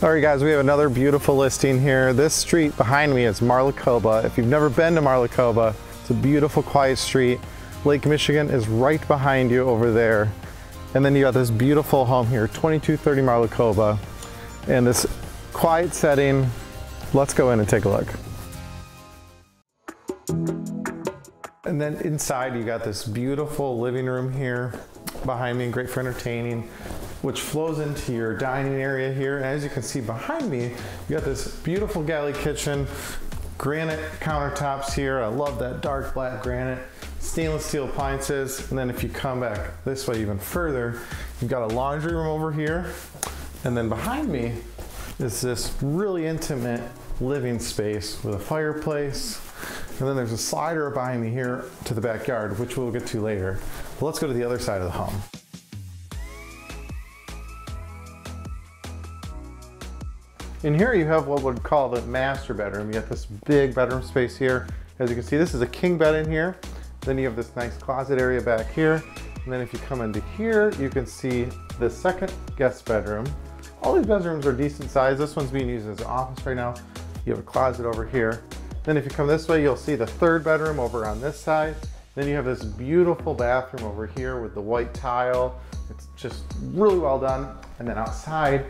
All right, guys, we have another beautiful listing here. This street behind me is Marlacoba. If you've never been to Marlacoba, it's a beautiful, quiet street. Lake Michigan is right behind you over there. And then you got this beautiful home here, 2230 Marlacoba, and this quiet setting. Let's go in and take a look. And then inside you got this beautiful living room here behind me, great for entertaining, which flows into your dining area here. And as you can see behind me, you got this beautiful galley kitchen, granite countertops here. I love that dark black granite, stainless steel appliances. And then if you come back this way even further, you've got a laundry room over here. And then behind me is this really intimate living space with a fireplace, and then there's a slider behind me here to the backyard, which we'll get to later. But let's go to the other side of the home. In here you have what would call the master bedroom. You got this big bedroom space here. As you can see, this is a king bed in here. Then you have this nice closet area back here. And then if you come into here, you can see the second guest bedroom. All these bedrooms are decent size. This one's being used as an office right now. You have a closet over here. Then if you come this way, you'll see the third bedroom over on this side. Then you have this beautiful bathroom over here with the white tile. It's just really well done. And then outside,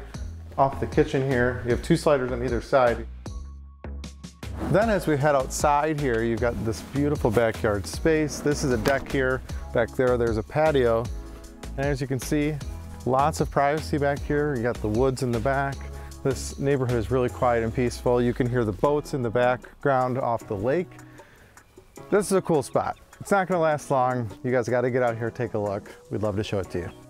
off the kitchen here, you have two sliders on either side. Then as we head outside here, you've got this beautiful backyard space. This is a deck here. Back there, there's a patio. And as you can see, lots of privacy back here. You got the woods in the back. This neighborhood is really quiet and peaceful. You can hear the boats in the background off the lake. This is a cool spot. It's not gonna last long. You guys gotta get out here, take a look. We'd love to show it to you.